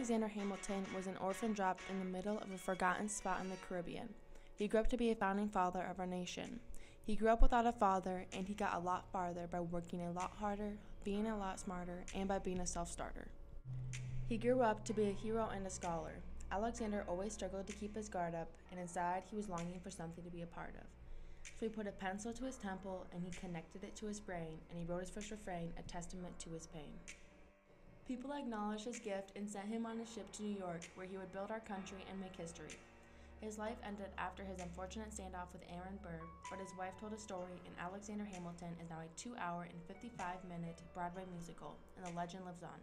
Alexander Hamilton was an orphan dropped in the middle of a forgotten spot in the Caribbean. He grew up to be a founding father of our nation. He grew up without a father, and he got a lot farther by working a lot harder, being a lot smarter, and by being a self starter. He grew up to be a hero and a scholar. Alexander always struggled to keep his guard up, and inside he was longing for something to be a part of. So he put a pencil to his temple and he connected it to his brain, and he wrote his first refrain, a testament to his pain. People acknowledged his gift and sent him on a ship to New York, where he would build our country and make history. His life ended after his unfortunate standoff with Aaron Burr, but his wife told a story, and Alexander Hamilton is now a two hour and 55 minute Broadway musical, and the legend lives on.